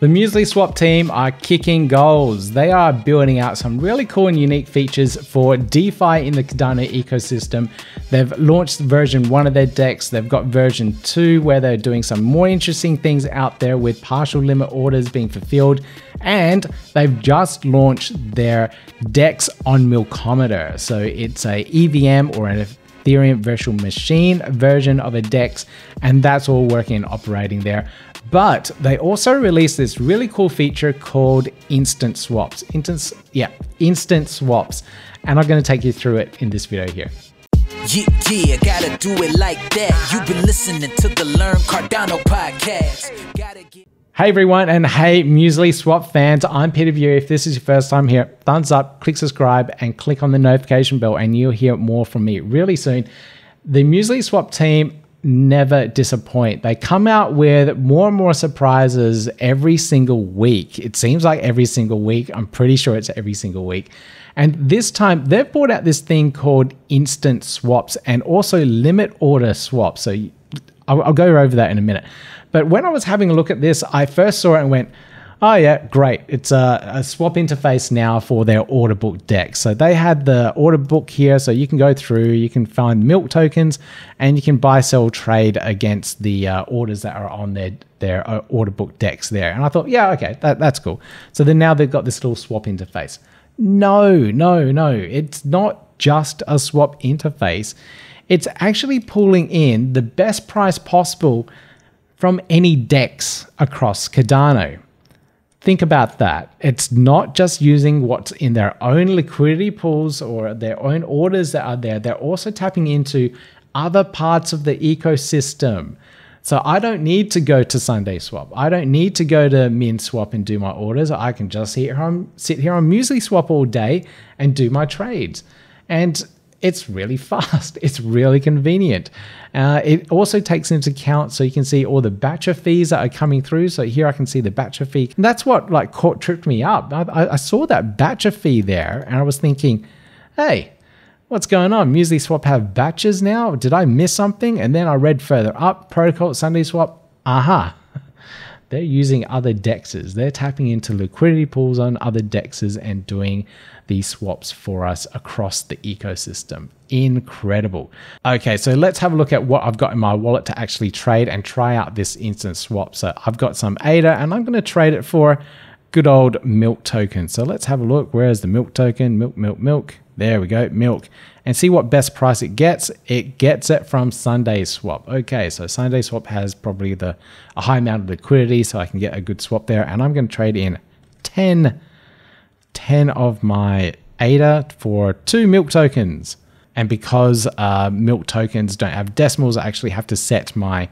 The Muesli Swap team are kicking goals. They are building out some really cool and unique features for DeFi in the Cardano ecosystem. They've launched version one of their DEX. They've got version two where they're doing some more interesting things out there with partial limit orders being fulfilled. And they've just launched their DEX on Milkomeda. So it's a EVM or an Ethereum virtual machine version of a DEX, and that's all working and operating there. But they also released this really cool feature called instant swaps. Instant, yeah, instant swaps. And I'm going to take you through it in this video here. Yeah, yeah, gotta do it like that. You've been listening to the Learn Cardano podcast. Hey everyone, and hey Muesli Swap fans, I'm Peter View. If this is your first time here, thumbs up, click subscribe, and click on the notification bell, and you'll hear more from me really soon. The Muesli Swap team never disappoint. They come out with more and more surprises every single week. It seems like every single week. I'm pretty sure it's every single week. And this time they've brought out this thing called instant swaps and also limit order swaps. So I'll, I'll go over that in a minute. But when I was having a look at this, I first saw it and went, Oh yeah, great! It's a, a, swap interface now for their order book deck. So they had the order book here, so you can go through, you can find milk tokens, and you can buy, sell, trade against the uh, orders that are on their their uh, order book DEX there. And I thought, yeah, okay, that, that's cool. So then now they've got this little swap interface. No, no, no, it's not just a swap interface. It's actually pulling in the best price possible from any DEX across Cardano. Think about that. It's not just using what's in their own liquidity pools or their own orders that are there, they're also tapping into other parts of the ecosystem. So I don't need to go to SundaeSwap. I don't need to go to Min Swap and do my orders. I can just sit here on, sit here on Muesli Swap all day and do my trades. And it's really fast. It's really convenient. Uh, it also takes into account so you can see all the batcher fees that are coming through. So here I can see the batcher fee. And that's what like caught tripped me up. I, I saw that batcher fee there and I was thinking, hey, what's going on? Muesli Swap have batches now? Did I miss something? And then I read further up, Protocol SundaeSwap. Aha. They're using other dexes. They're tapping into liquidity pools on other dexes and doing these swaps for us across the ecosystem. Incredible. Okay, so let's have a look at what I've got in my wallet to actually trade and try out this instant swap. So I've got some ADA and I'm going to trade it for good old milk token. So let's have a look. Where's the milk token? Milk, milk, milk. There we go, milk. And see what best price it gets. It gets it from SundaeSwap. Okay, so SundaeSwap has probably the a high amount of liquidity, so I can get a good swap there. And I'm going to trade in 10 10 of my ADA for two milk tokens. And because uh, milk tokens don't have decimals, I actually have to set my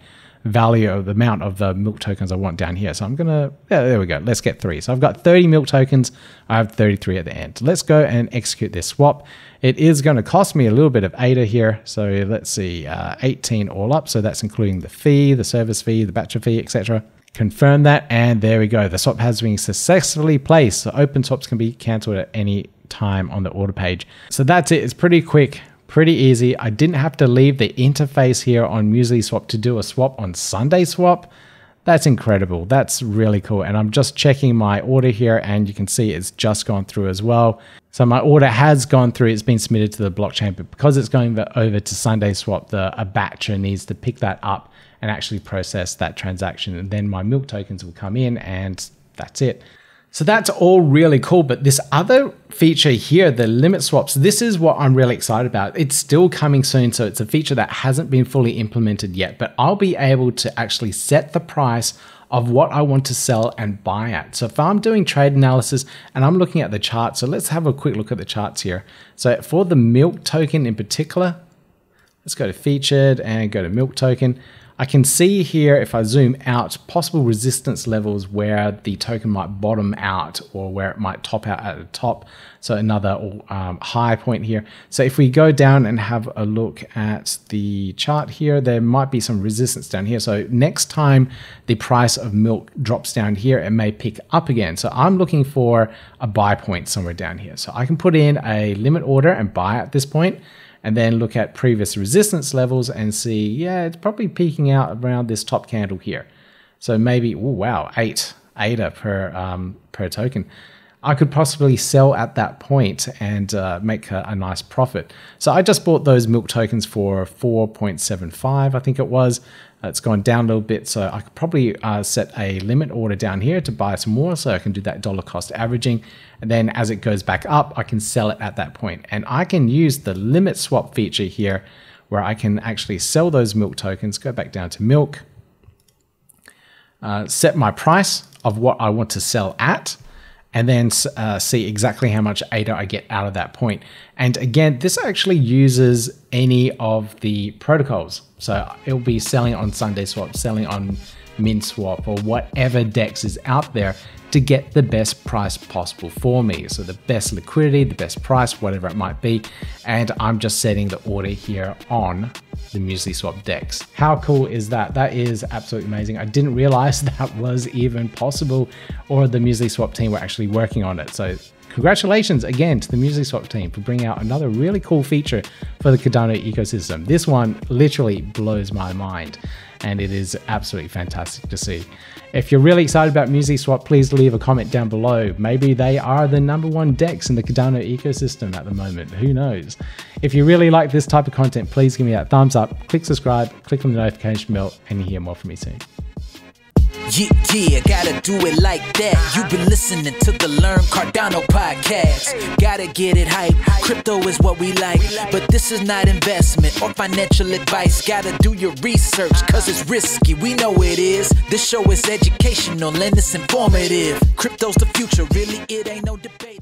value of the amount of the milk tokens I want down here. So I'm going to, yeah, there we go. Let's get three. So I've got 30 milk tokens. I have 33 at the end. Let's go and execute this swap. It is going to cost me a little bit of ADA here. So let's see, uh, 18 all up. So that's including the fee, the service fee, the batcher fee, etc. Confirm that, and there we go. The swap has been successfully placed. So open swaps can be cancelled at any time on the order page. So that's it. It's pretty quick, pretty easy. I didn't have to leave the interface here on Muesli Swap to do a swap on SundaeSwap. That's incredible. That's really cool. And I'm just checking my order here and you can see it's just gone through as well. So my order has gone through. It's been submitted to the blockchain, but because it's going over to SundaeSwap, the a batcher needs to pick that up and actually process that transaction. And then my milk tokens will come in and that's it. So that's all really cool. But this other feature here, the limit swaps, this is what I'm really excited about. It's still coming soon. So it's a feature that hasn't been fully implemented yet, but I'll be able to actually set the price of what I want to sell and buy at. So if I'm doing trade analysis and I'm looking at the chart, so let's have a quick look at the charts here. So for the milk token in particular, let's go to featured and go to milk token. I can see here if I zoom out possible resistance levels where the token might bottom out or where it might top out at the top. So another um, high point here. So if we go down and have a look at the chart here, there might be some resistance down here. So next time the price of milk drops down here, it may pick up again. So I'm looking for a buy point somewhere down here. So I can put in a limit order and buy at this point and then look at previous resistance levels and see, yeah, it's probably peaking out around this top candle here. So maybe, oh, wow, eight. ADA per um, per token. I could possibly sell at that point and uh, make a, a, nice profit. So I just bought those milk tokens for 4.75, I think it was. It's gone down a little bit, so I could probably uh, set a limit order down here to buy some more, so I can do that dollar cost averaging. And then as it goes back up, I can sell it at that point. And I can use the limit swap feature here, where I can actually sell those milk tokens. Go back down to milk, uh, set my price of what I want to sell at and then uh, see exactly how much ADA I get out of that point. And again, this actually uses any of the protocols. So it'll be selling on SundaeSwap, selling on MinSwap, or whatever DEX is out there to get the best price possible for me. So the best liquidity, the best price, whatever it might be. And I'm just setting the order here on the Muesli Swap DEX. How cool is that? That is absolutely amazing. I didn't realize that was even possible or the Muesli Swap team were actually working on it. So congratulations again to the Muesli Swap team for bringing out another really cool feature for the Cardano ecosystem. This one literally blows my mind and it is absolutely fantastic to see. If you're really excited about Muesli Swap, please leave a comment down below. Maybe they are the number one DEX in the Cardano ecosystem at the moment. Who knows? If you really like this type of content, please give me that thumbs up, click subscribe, click on the notification bell, and hear more from me soon. Yeah, yeah, gotta do it like that. You've been listening to the Learn Cardano podcast. Gotta get it hype. Crypto is what we like, but this is not investment or financial advice. Gotta do your research, cause it's risky. We know it is. This show is educational and it's informative. Crypto's the future, really, it ain't no debate.